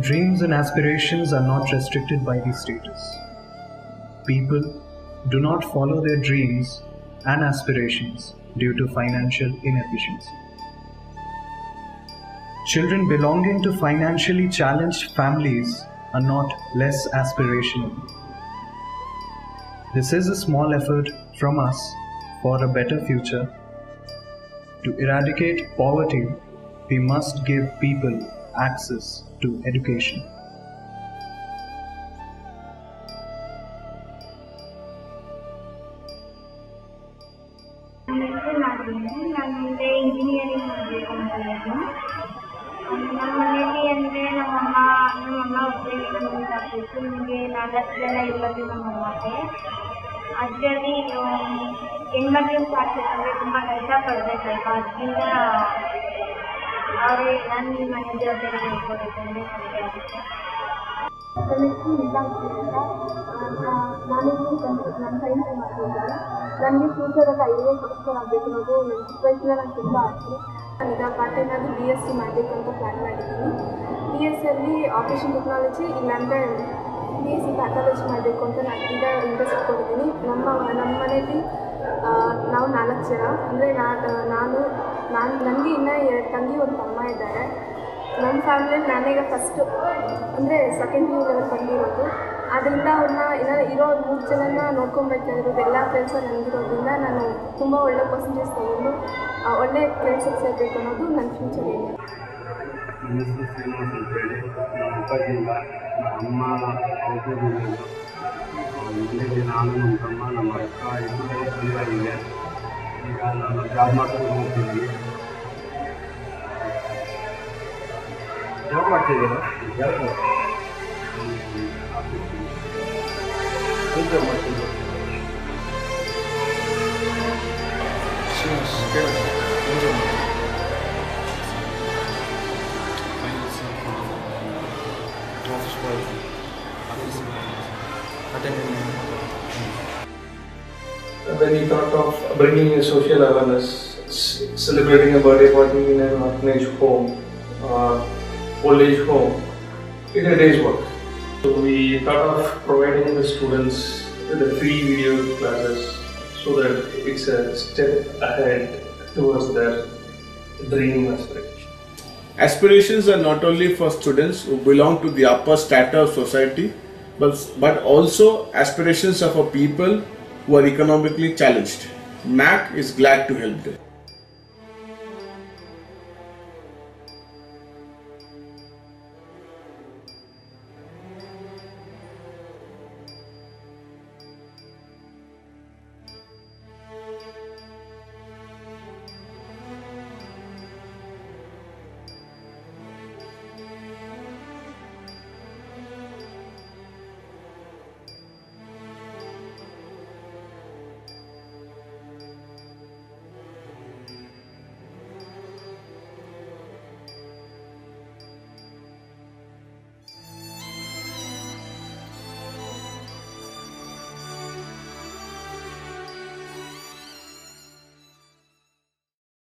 Dreams and aspirations are not restricted by the status. People do not follow their dreams and aspirations due to financial inefficiency. Children belonging to financially challenged families are not less aspirational. This is a small effort from us for a better future. To eradicate poverty, we must give people access to education. ನನ್ನ ಹೆಸರು ನಾಗವೇಣಿ ನಾನು ಮುಂದೆ engineering ಮಾಡಬೇಕು ಅಂತ ಇದ್ದೀನಿ ನಮ್ಮ ಮನೆಯಲ್ಲಿ ಅಂದರೆ ನಮ್ಮಮ್ಮ ನಮ್ಮಮ್ಮ ಒಬ್ಬರೇ ಎಕನಾಮಿಕ್ ಆಗಬೇಕು ನನಗೆ ನಾಲ್ಕು ಜನ ಇರೋದು ನಮ್ಮಮ್ಮಗೆ ಅದರಲ್ಲಿ ಹೆಣ್ಮಕ್ಳು ಸಾಕಬೇಕಂದ್ರೆ ತುಂಬ ಕಷ್ಟಪಡಬೇಕಾಯ್ತು ಅದರಿಂದ ಅವರೇ ನನ್ನ ಮನೆ ಜವಾಬ್ದಾರಿ ಹೇಳ್ಕೊಬೇಕಂದ್ರೆ ನನಗೆ ಆಗುತ್ತೆ ನನ್ನ ಹೆಸರು ನಿಧಾಂತಿ ಅಂತ ನಾನು ನನ್ನ ಸೈನ್ಸ್ ಮಾಡ್ತಿದ್ದೀನಿ ನನಗೆ ಫ್ಯೂಚರಲ್ಲಿ ಐ ಎ ಎಸ್ ಆಫೀಸರ್ ಆಗಬೇಕು ಅನ್ನೋದು ನನ್ನ ಚಿಕ್ಕ ವಯಸ್ಸಿಂದ ನಂಗೆ ತುಂಬ ಆಸೆ ಈಗ ಪಾರ್ಟ್ ಟೈಮ್ ಆಗಿ ಬಿ ಎಸ್ ಸಿ ಮಾಡಬೇಕು ಅಂತ ಪ್ಲ್ಯಾನ್ ಮಾಡಿದ್ದೀನಿ ಬಿ ಎಸ್ ಅಲ್ಲಿ ಆಪರೇಷನ್ ಟೆಕ್ನಾಲಜಿ ಇಲ್ಲಾಂದರೆ ಬಿ ಎಸ್ ಸಿ ಪ್ಯಾಥಾಲಜಿ ಮಾಡಬೇಕು ಅಂತ ನಾನು ಈಗ ಇಂಟ್ರೆಸ್ಟ್ ಇಟ್ಕೊಂಡಿದ್ದೀನಿ ನಮ್ಮ ನಮ್ಮ ಮನೆಯಲ್ಲಿ ಆ, ನಾವು ನಾಲ್ಕು ಜನ ಅಂದರೆ ನಾನು ನಾನು ನನಗೆ ಇನ್ನೂ ಎರಡು ತಂಗಿ, ಒಂದು ತಮ್ಮ ಇದ್ದಾರೆ ನಮ್ಮ ಫ್ಯಾಮಿಲಿಯಲ್ಲಿ ನಾನೀಗ ಫಸ್ಟು ಅಂದರೆ ಸೆಕೆಂಡ್ ಯು ಲೆವೆಲ್ ಬಂದಿರೋದು ಅದರಿಂದ ಅವ್ರನ್ನ ಇನ್ನೂ ಇರೋ ಮೂರು ಜನನ ನೋಡ್ಕೊಬೇಕಾಗಿರೋದು ಎಲ್ಲ ಕೆಲಸ ನನಗಿರೋದ್ರಿಂದ ನಾನು ತುಂಬ ಒಳ್ಳೆ ಪರ್ಸೆಂಟೇಜ್ ತಗೊಂಡು ಒಳ್ಳೆ ಕೆಲಸಕ್ಕೆ ಸೇರಬೇಕು ಅನ್ನೋದು ನನ್ನ ಫ್ಯೂಚರ್ ಇದೆ ನಮ್ಮ ಅಂತೇಳಿ ನಮ್ಮ ನಮ್ಮ ಅಮ್ಮ ನಮ್ಮ ಅಕ್ಕ, ಇಬ್ಬರು Já bloqueei, né? Já bloqueei. Entendeu, Matheus? Sim, espera. Entendeu, Até mesmo. When we thought of bringing a social awareness, celebrating a birthday party in an orphanage home, uh, old age home, it a day's work. So we thought of providing the students with the free video classes so that it's a step ahead towards their dream aspiration. Aspirations are not only for students who belong to the upper strata of society, but, but also aspirations of for people who are economically challenged. MAAC is glad to help them.